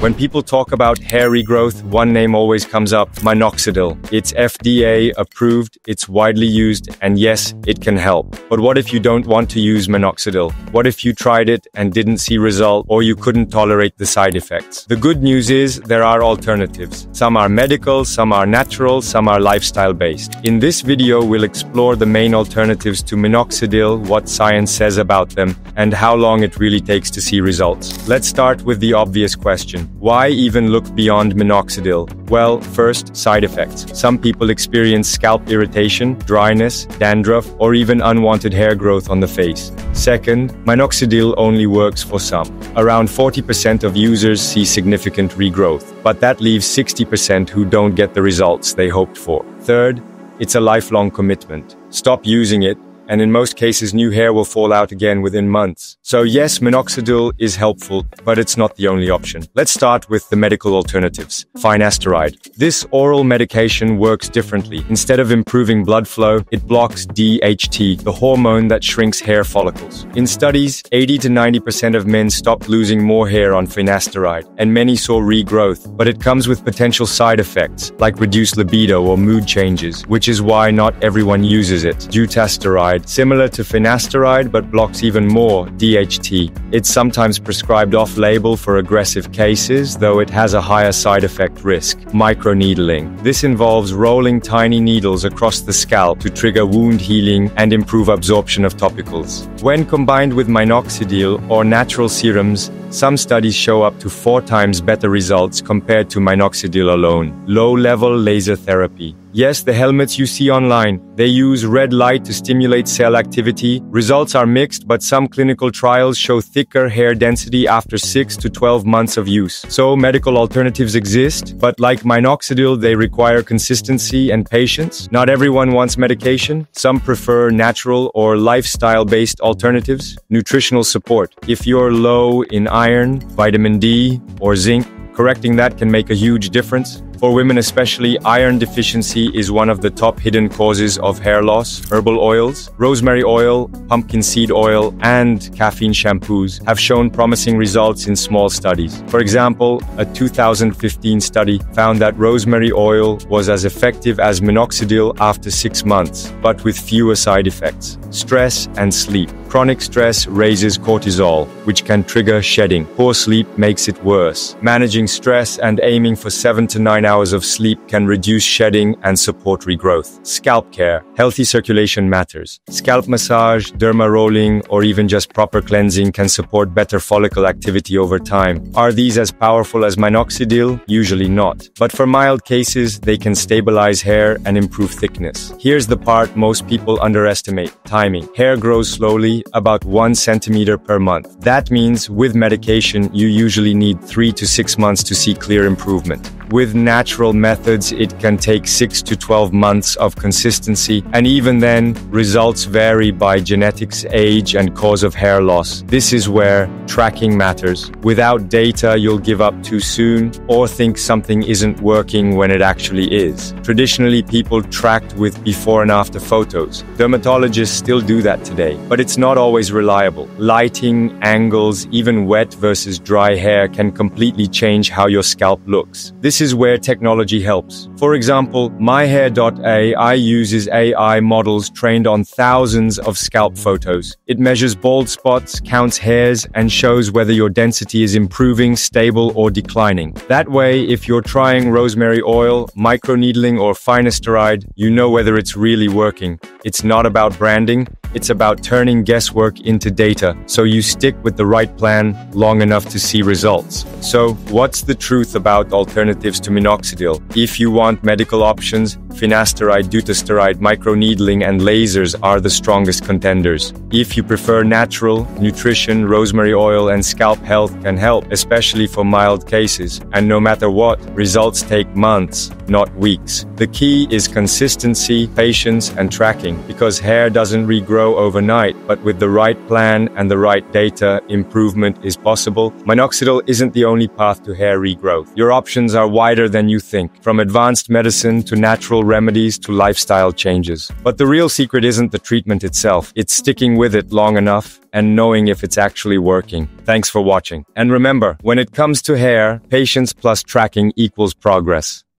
When people talk about hair regrowth, one name always comes up, minoxidil. It's FDA approved, it's widely used, and yes, it can help. But what if you don't want to use minoxidil? What if you tried it and didn't see result or you couldn't tolerate the side effects? The good news is there are alternatives. Some are medical, some are natural, some are lifestyle based. In this video, we'll explore the main alternatives to minoxidil, what science says about them, and how long it really takes to see results. Let's start with the obvious question. Why even look beyond minoxidil? Well, first, side effects. Some people experience scalp irritation, dryness, dandruff, or even unwanted hair growth on the face. Second, minoxidil only works for some. Around 40% of users see significant regrowth, but that leaves 60% who don't get the results they hoped for. Third, it's a lifelong commitment. Stop using it and in most cases new hair will fall out again within months. So yes, minoxidil is helpful, but it's not the only option. Let's start with the medical alternatives. Finasteride. This oral medication works differently. Instead of improving blood flow, it blocks DHT, the hormone that shrinks hair follicles. In studies, 80 to 90% of men stopped losing more hair on finasteride, and many saw regrowth, but it comes with potential side effects, like reduced libido or mood changes, which is why not everyone uses it. Dutasteride similar to finasteride but blocks even more DHT. It's sometimes prescribed off-label for aggressive cases, though it has a higher side effect risk. Microneedling. This involves rolling tiny needles across the scalp to trigger wound healing and improve absorption of topicals. When combined with minoxidil or natural serums, some studies show up to four times better results compared to minoxidil alone. Low-level laser therapy. Yes, the helmets you see online, they use red light to stimulate cell activity. Results are mixed, but some clinical trials show thicker hair density after 6 to 12 months of use. So medical alternatives exist, but like minoxidil, they require consistency and patience. Not everyone wants medication. Some prefer natural or lifestyle-based alternatives. Nutritional support. If you're low in iron, vitamin D, or zinc, correcting that can make a huge difference. For women especially, iron deficiency is one of the top hidden causes of hair loss. Herbal oils, rosemary oil, pumpkin seed oil, and caffeine shampoos have shown promising results in small studies. For example, a 2015 study found that rosemary oil was as effective as minoxidil after six months, but with fewer side effects. Stress and sleep. Chronic stress raises cortisol, which can trigger shedding. Poor sleep makes it worse. Managing stress and aiming for 7 to 9 hours of sleep can reduce shedding and support regrowth. Scalp care. Healthy circulation matters. Scalp massage, derma rolling, or even just proper cleansing can support better follicle activity over time. Are these as powerful as minoxidil? Usually not. But for mild cases, they can stabilize hair and improve thickness. Here's the part most people underestimate. Timing. Hair grows slowly, about 1 centimeter per month. That means with medication, you usually need 3 to 6 months to see clear improvement. With natural methods, it can take 6 to 12 months of consistency, and even then, results vary by genetics, age, and cause of hair loss. This is where tracking matters. Without data, you'll give up too soon or think something isn't working when it actually is. Traditionally, people tracked with before and after photos. Dermatologists still do that today, but it's not always reliable. Lighting, angles, even wet versus dry hair can completely change how your scalp looks. This this is where technology helps. For example, MyHair.ai uses AI models trained on thousands of scalp photos. It measures bald spots, counts hairs, and shows whether your density is improving, stable, or declining. That way, if you're trying rosemary oil, microneedling, or finasteride, you know whether it's really working. It's not about branding, it's about turning guesswork into data, so you stick with the right plan long enough to see results. So, what's the truth about alternatives to minoxidil? If you want medical options, finasteride, dutasteride, microneedling, and lasers are the strongest contenders. If you prefer natural, nutrition, rosemary oil, and scalp health can help, especially for mild cases. And no matter what, results take months, not weeks. The key is consistency, patience, and tracking, because hair doesn't regrow grow overnight, but with the right plan and the right data, improvement is possible. Minoxidil isn't the only path to hair regrowth. Your options are wider than you think, from advanced medicine to natural remedies to lifestyle changes. But the real secret isn't the treatment itself, it's sticking with it long enough and knowing if it's actually working. Thanks for watching. And remember, when it comes to hair, patience plus tracking equals progress.